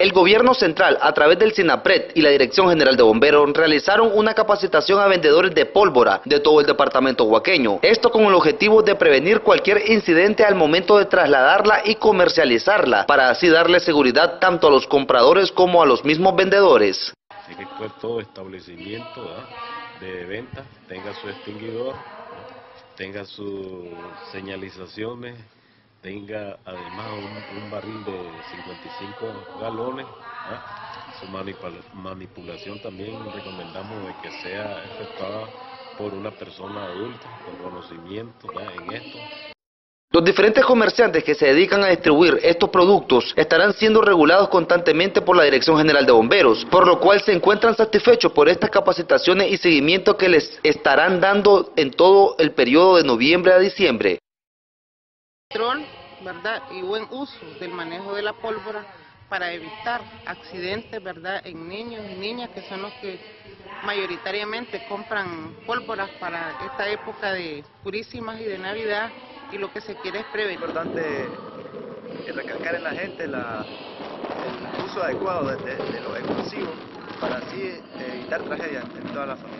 El gobierno central, a través del SINAPRED y la Dirección General de Bomberos, realizaron una capacitación a vendedores de pólvora de todo el departamento huaqueño. Esto con el objetivo de prevenir cualquier incidente al momento de trasladarla y comercializarla, para así darle seguridad tanto a los compradores como a los mismos vendedores. que todo establecimiento de venta tenga su extinguidor, tenga sus señalizaciones tenga además un, barril de 55 galones. ¿ah? Su manipulación también recomendamos de que sea efectuada por una persona adulta con conocimiento en esto. Los diferentes comerciantes que se dedican a distribuir estos productos estarán siendo regulados constantemente por la Dirección General de Bomberos, por lo cual se encuentran satisfechos por estas capacitaciones y seguimiento que les estarán dando en todo el periodo de noviembre a diciembre control ¿verdad? y buen uso del manejo de la pólvora para evitar accidentes ¿verdad? en niños y niñas que son los que mayoritariamente compran pólvoras para esta época de purísimas y de Navidad y lo que se quiere es prevenir. Es importante recalcar en la gente el uso adecuado de, de los explosivos para así evitar tragedias en toda la familia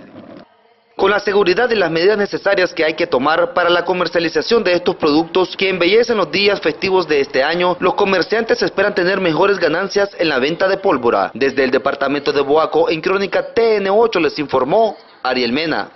con la seguridad y las medidas necesarias que hay que tomar para la comercialización de estos productos que embellecen los días festivos de este año, los comerciantes esperan tener mejores ganancias en la venta de pólvora. Desde el departamento de Boaco, en Crónica TN8 les informó Ariel Mena.